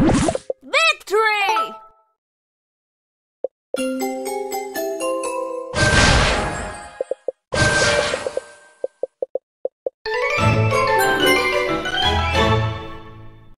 Victory!